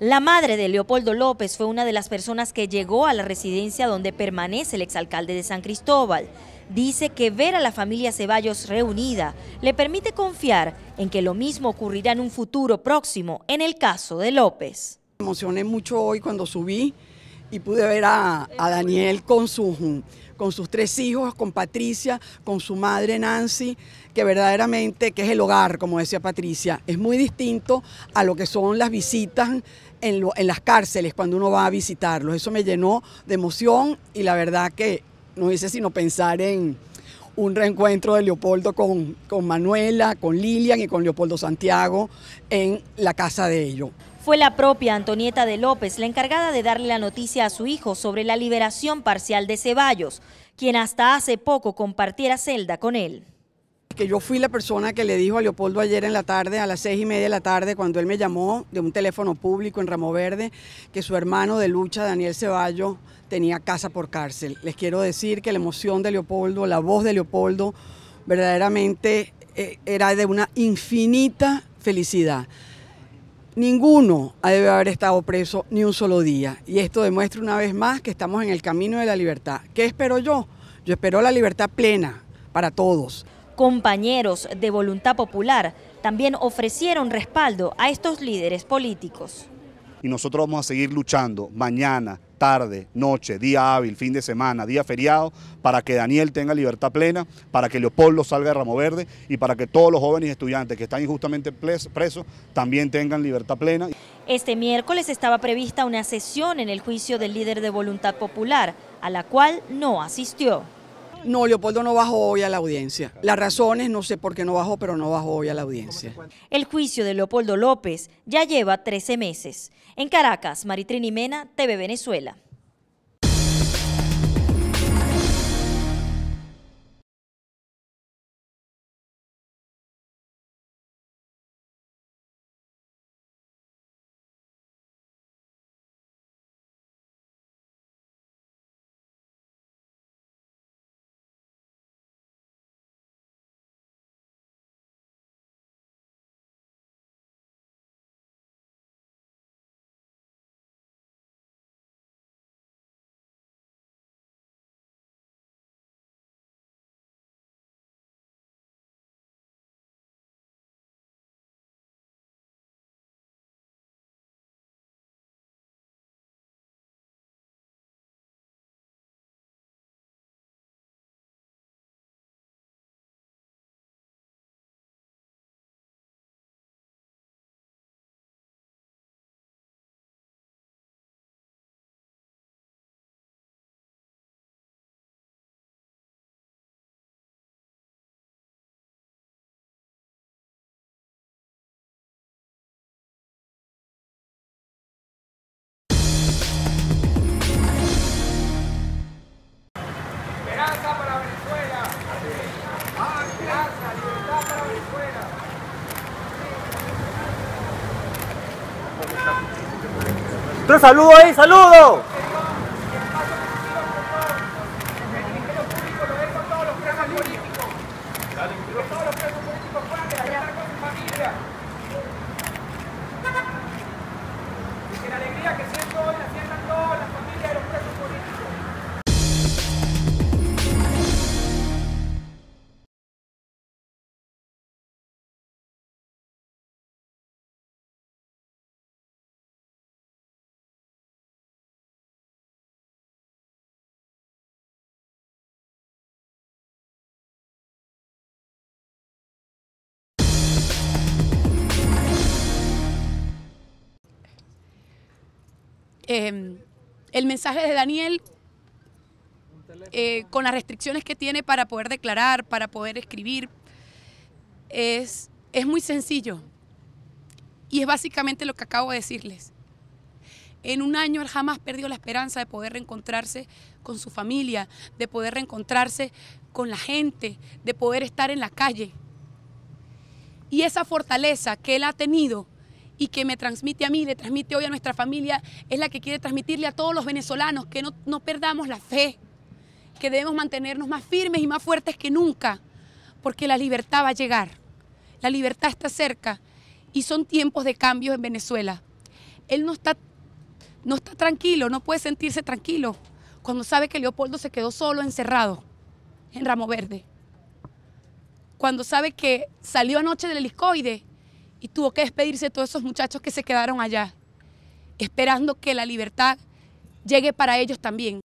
La madre de Leopoldo López fue una de las personas que llegó a la residencia donde permanece el exalcalde de San Cristóbal. Dice que ver a la familia Ceballos reunida le permite confiar en que lo mismo ocurrirá en un futuro próximo en el caso de López. Me emocioné mucho hoy cuando subí y pude ver a, Daniel con sus, con sus tres hijos, con Patricia, con su madre Nancy, que verdaderamente, que es el hogar, como decía Patricia, es muy distinto a lo que son las visitas en, en las cárceles cuando uno va a visitarlos. Eso me llenó de emoción y la verdad que no hice sino pensar en un reencuentro de Leopoldo con, con Manuela, con Lilian y con Leopoldo Santiago en la casa de ellos. Fue la propia Antonieta de López la encargada de darle la noticia a su hijo sobre la liberación parcial de Ceballos, quien hasta hace poco compartiera celda con él que yo fui la persona que le dijo a Leopoldo ayer en la tarde, a las seis y media de la tarde, cuando él me llamó de un teléfono público en Ramo Verde, que su hermano de lucha, Daniel Ceballos, tenía casa por cárcel. Les quiero decir que la emoción de Leopoldo, la voz de Leopoldo, verdaderamente eh, era de una infinita felicidad. Ninguno debe haber estado preso ni un solo día. Y esto demuestra una vez más que estamos en el camino de la libertad. ¿Qué espero yo? Yo espero la libertad plena para todos compañeros de Voluntad Popular también ofrecieron respaldo a estos líderes políticos. Y nosotros vamos a seguir luchando mañana, tarde, noche, día hábil, fin de semana, día feriado, para que Daniel tenga libertad plena, para que Leopoldo salga de Ramo Verde y para que todos los jóvenes estudiantes que están injustamente presos también tengan libertad plena. Este miércoles estaba prevista una sesión en el juicio del líder de Voluntad Popular, a la cual no asistió. No, Leopoldo no bajó hoy a la audiencia. Las razones no sé por qué no bajó, pero no bajó hoy a la audiencia. El juicio de Leopoldo López ya lleva 13 meses. En Caracas, Maritrini Mena, TV Venezuela. ¡Un saludo ahí, saludo! Em, el mensaje de Daniel, eh, con las restricciones que tiene para poder declarar, para poder escribir, es, es muy sencillo. Y es básicamente lo que acabo de decirles. En un año él jamás perdió la esperanza de poder reencontrarse con su familia, de poder reencontrarse con la gente, de poder estar en la calle. Y esa fortaleza que él ha tenido y que me transmite a mí, le transmite hoy a nuestra familia, es la que quiere transmitirle a todos los venezolanos, que no, no perdamos la fe, que debemos mantenernos más firmes y más fuertes que nunca, porque la libertad va a llegar, la libertad está cerca y son tiempos de cambio en Venezuela. él no está, no está tranquilo, no puede sentirse tranquilo cuando sabe que Leopoldo se quedó solo, encerrado en Ramo Verde. Cuando sabe que salió anoche del heliscoide y tuvo que despedirse de todos esos muchachos que se quedaron allá, esperando que la libertad llegue para ellos también.